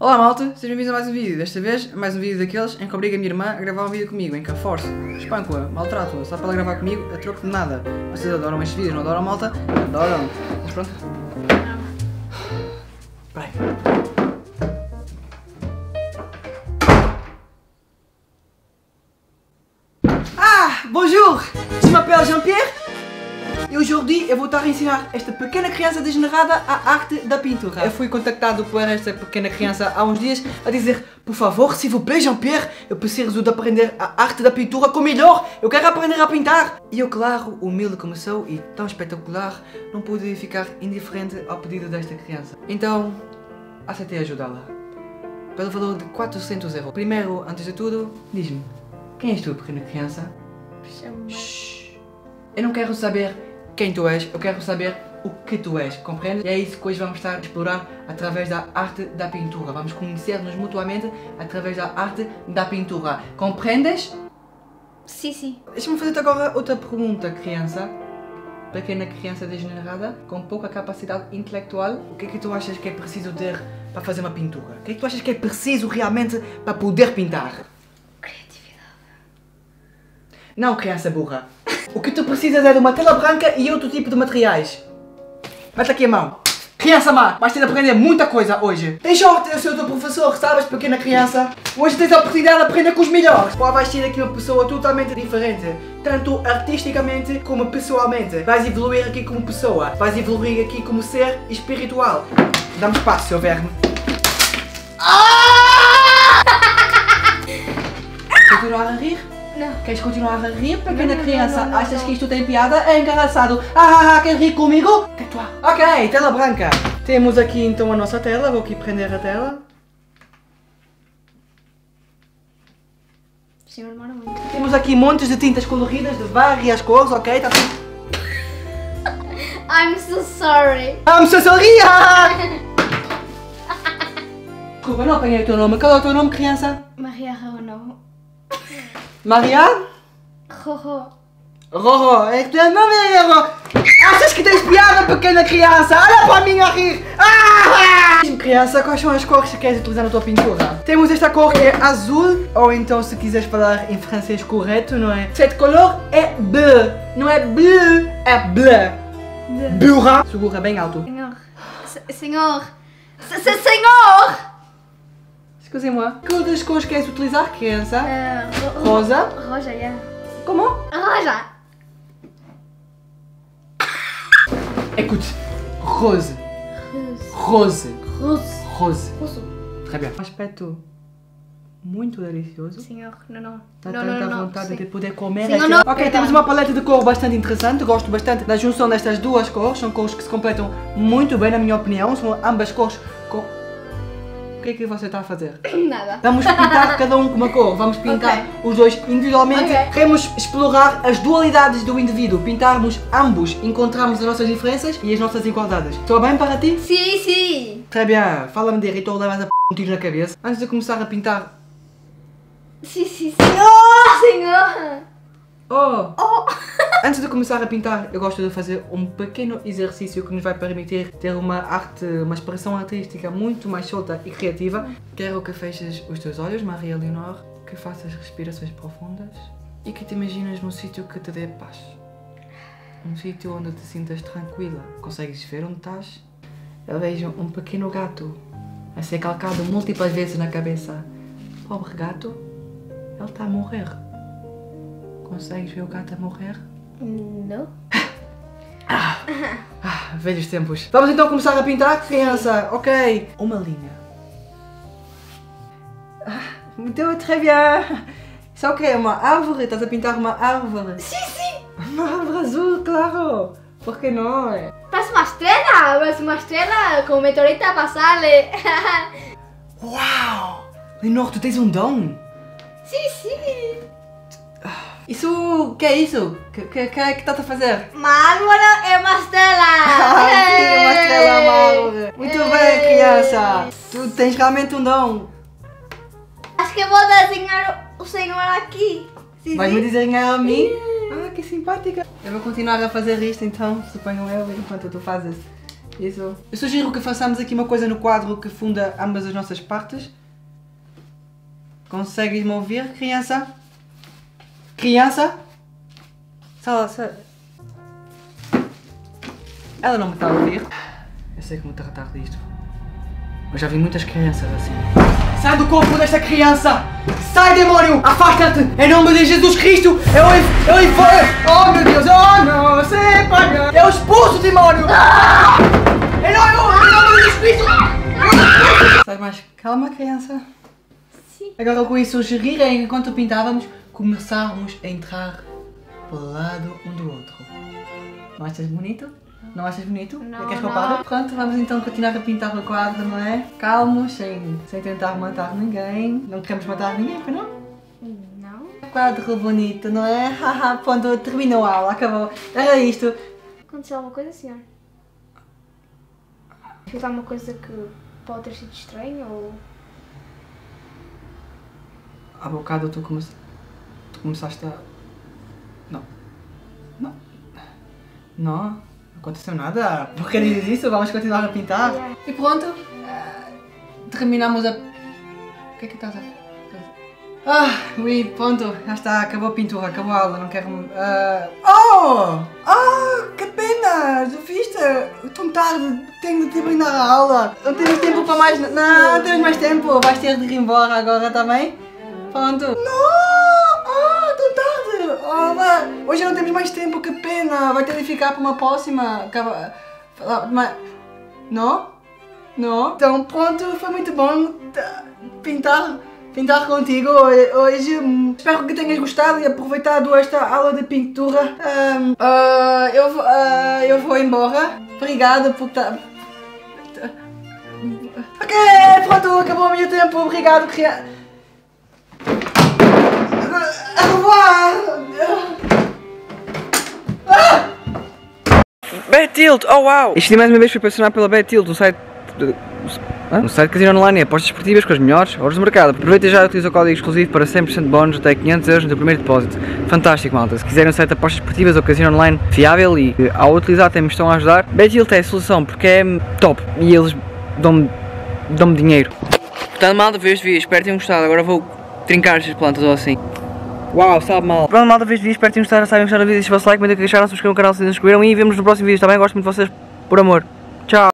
Olá malta, sejam bem-vindos a mais um vídeo. Desta vez, mais um vídeo daqueles em que obriga a minha irmã a gravar um vídeo comigo, em que a forço, espanco-a, maltrato-a, só para ela gravar comigo, a troco de nada. Vocês adoram estes vídeos, não adoram malta? Adoram. Mas pronto. Espera aí. E aujourd'hui eu vou estar a ensinar esta pequena criança degenerada a arte da pintura. Eu fui contactado por esta pequena criança há uns dias a dizer Por favor, s'il vous plaît Jean-Pierre, eu preciso de aprender a arte da pintura com melhor, eu quero aprender a pintar! E eu, claro, humilde como sou e tão espetacular, não pude ficar indiferente ao pedido desta criança. Então, aceitei ajudá-la. Pelo valor de 400 euros. Primeiro, antes de tudo, diz-me, quem és tu, pequena criança? Shhh. Eu não quero saber quem tu és, eu quero saber o que tu és, compreende? E é isso que hoje vamos estar a explorar através da arte da pintura. Vamos conhecer-nos mutuamente através da arte da pintura. Compreendes? Sim, sim. Deixa-me fazer-te agora outra pergunta, criança. Pequena criança degenerada, com pouca capacidade intelectual, o que é que tu achas que é preciso ter para fazer uma pintura? O que é que tu achas que é preciso realmente para poder pintar? Criatividade. Não, criança burra. O que tu precisas é de uma tela branca e outro tipo de materiais. Mete aqui a mão. Criança má, vais ter de aprender muita coisa hoje. Tens sorte de ser o teu professor, sabes, pequena criança? Hoje tens a oportunidade de aprender com os melhores. Ou vais ser aqui uma pessoa totalmente diferente, tanto artisticamente como pessoalmente. Vais evoluir aqui como pessoa, vais evoluir aqui como ser espiritual. Dá-me espaço, seu verme. Continuar a rir? Não. Queres continuar a rir, pequena Não, não, criança? não, Achas que isto tem piada? É engraçado. Ah, ah, ah, quer rir comigo? Tais-toi. Ok, tela branca. Temos aqui então a nossa tela. Vou aqui prender a tela. Sim, demora muito. Temos aqui montes de tintas coloridas de várias cores, ok? Tá tudo... I'm so sorry. Vamos a sorrir! Desculpa, não apanhei o teu nome. Qual é o teu nome, criança? Maria Renault. Maria? Jojo. Roró. É que tu é nome é Roró. Achas que tens piada, pequena criança? Olha para mim a rir! Ah! Criança, quais são as cores que queres utilizar na tua pintura? Temos esta cor que é azul, ou então se quiseres falar em francês correto, não é? Cette couleur é bleu, não é bleu, é bleu. Burra. Segura bem alto. Senhor. Se- Senhor. Se- se- Senhor! Excusez-moi. Que outras cores queres utilizar, criança? Eh, ro- ro- Rosa? Roja, yeah. Como? Roja. Écoute, rose, Rose. rose, Rose. rose. Très bien. Aspecto muito delicioso. Senhor, não, não. Dá não, tanta não, não. vontade Sim. de poder comer. Esta- não, não. Ok, Perdão. temos uma paleta de cor bastante interessante. Gosto bastante da junção destas duas cores. São cores que se completam muito bem, na minha opinião. São ambas cores com... O que é que você está a fazer? Nada. Vamos pintar cada um com uma cor. Vamos pintar os dois individualmente. Ok. Queremos explorar as dualidades do indivíduo. Pintarmos ambos. Encontrarmos as nossas diferenças e as nossas igualdades. Estou bem para ti? Sim, sim. Très bien. Fala-me de Ritor, levas a p... um tiro na cabeça. Antes de começar a pintar... Sim, sim, senhor. Senhor. Oh! Oh. Antes de começar a pintar, eu gosto de fazer um pequeno exercício que nos vai permitir ter uma arte, uma expressão artística muito mais solta e criativa. Quero que feches os teus olhos, Maria Leonor, que faças respirações profundas e que te imagines num sítio que te dê paz. Um sítio onde te sintas tranquila. Consegues ver onde estás? Eu vejo um pequeno gato a ser calcado múltiplas vezes na cabeça. Pobre gato, ele está a morrer. Consegues ver o gato a morrer? Não. Ah, velhos tempos. Vamos então começar a pintar, criança. Ok. Uma linha. Ah, muito très bien. Isso é o quê? Uma árvore? Estás a pintar uma árvore? Sim, sim. Uma árvore azul, claro. Por que não? Parece uma estrela. Parece uma estrela com um meteorito a passar-lhe. Uau! Lenor, tu tens um dom. sim, sim. Isso, que é isso? Que, que, que que estás a fazer? Uma árvore é uma estrela. Ah, sim, árvore. Muito bem, criança. Tu tens realmente um dom. Acho que vou desenhar o senhor aqui. Sim, Vais-me sim. desenhar a mim? Ah, que simpática. Eu vou continuar a fazer isto então, suponho eu, enquanto tu fazes Isso. Eu sugiro que façamos aqui uma coisa no quadro que funda ambas as nossas partes. Consegues me ouvir, criança? Criança? Sala, sala. Ela não me está a ouvir. Eu sei como tratar disto. Eu já vi muitas crianças assim. Sai do corpo desta criança! Sai, demônio! Afasta-te! Em nome de Jesus Cristo! Eu, eu informo! Oh meu Deus! Oh não! Separa! Eu expulso o demônio! Em nome, em nome de Jesus Cristo! Estás mais calma, criança? Sim. Agora com isso sugerir é enquanto pintávamos começarmos a entrar pelo lado um do outro. Não achas bonito? Não achas bonito? Não, Queres eu pare? Pronto, vamos então continuar a pintar o quadro, não é? Calmos, sem, sem tentar matar ninguém. Não queremos matar ninguém, pois não? Não. Quadro bonito, não é? Haha, pronto, terminou a aula, acabou. Era isto. Aconteceu alguma coisa, senhor? Fez alguma coisa que pode ter sido estranha ou. Há bocado tu, come... tu começaste a. Não. Não. Não. Não aconteceu nada. Por que dizes isso? Vamos continuar a pintar. Yeah. E pronto. ah, terminamos a. O que é que estás a. Ah, ui, pronto. Já está. Acabou a pintura, acabou a aula. Não quero. ah, Oh! Ah, que pena! Já viste? Tão tarde. Tenho de terminar a aula. Não temos tempo para mais. Não, não temos mais tempo. Vais ter de ir embora agora também. Pronto. Não! Vá. Hoje não temos mais tempo, que pena! Vai ter de ficar para uma próxima. Não? Não? Então pronto, foi muito bom tá, pintar, pintar contigo ho- hoje. Espero que tenhas gostado e aproveitado esta aula de pintura. Ahm, ah, eu, ah, eu vou embora. Obrigada por estar... Ok, pronto, acabou o meu tempo. Obrigado, criança. Revoir! Betilt, oh uau! Isto mais uma vez foi patrocinado pela Betilt, um site. Ah, um site de casino online, apostas esportivas com as melhores horas do mercado. Aproveita já e utiliza o código exclusivo para 100% de bónus até 500 euros no primeiro depósito. Fantástico, malta. Se quiserem um site de apostas esportivas ou casino online fiável e eh, ao utilizar até me estão a ajudar, Betilt é a solução porque é top e eles dão-me dão dinheiro. Portanto, malta, foi este vídeo. Espero que tenham gostado. Agora vou trincar estas plantas ou assim. Uau, sabe mal. Pronto, malta, fez vídeo. Espero que tenham gostado. Sabem gostar do vídeo. Deixem o vosso like, mandem o que acharam, subscrevam o canal se não inscreveram e vemos no próximo vídeo. Bem? Gosto muito de vocês. Por amor. Tchau.